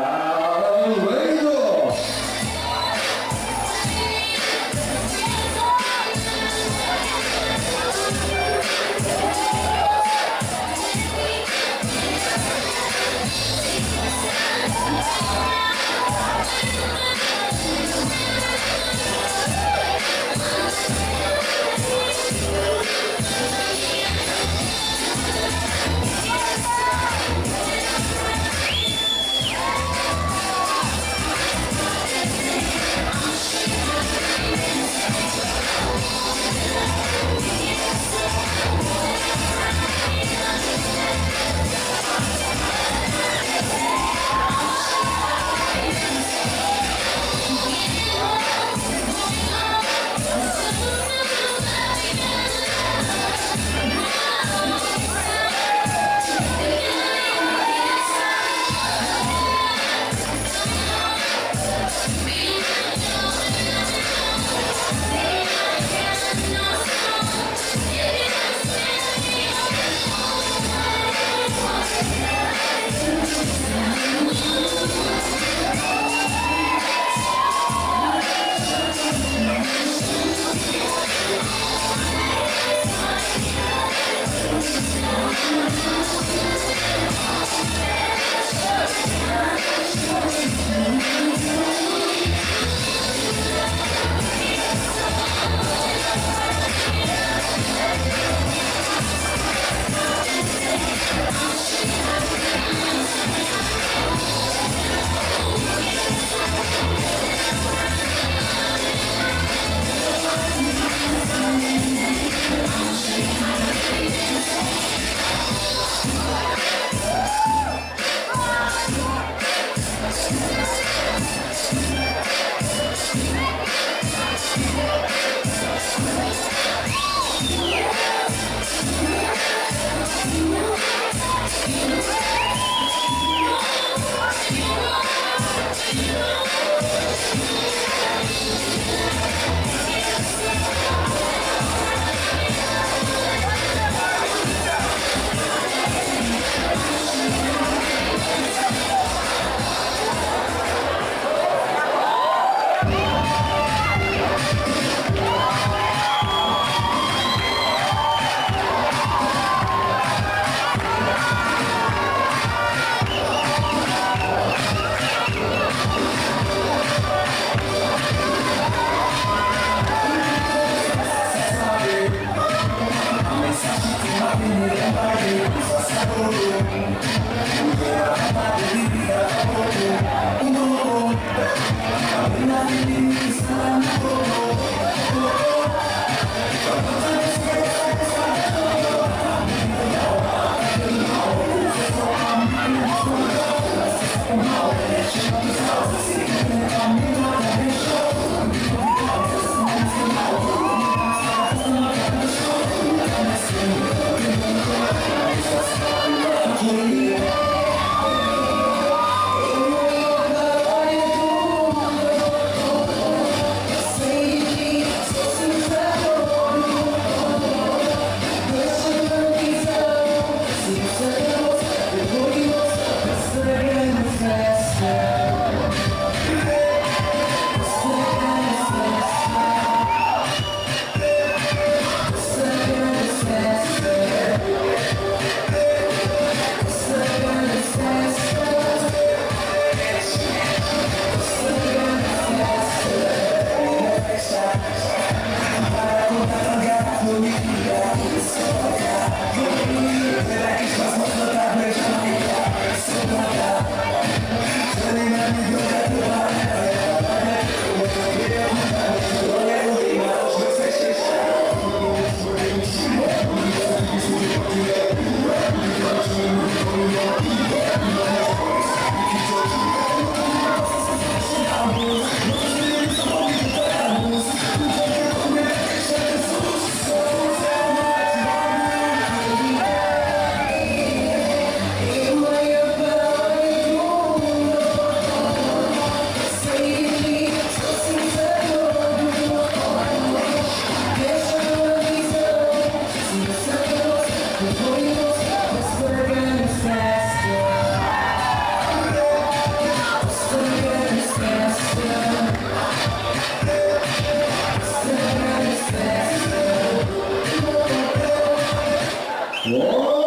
Aleluia. Oh, Whoa!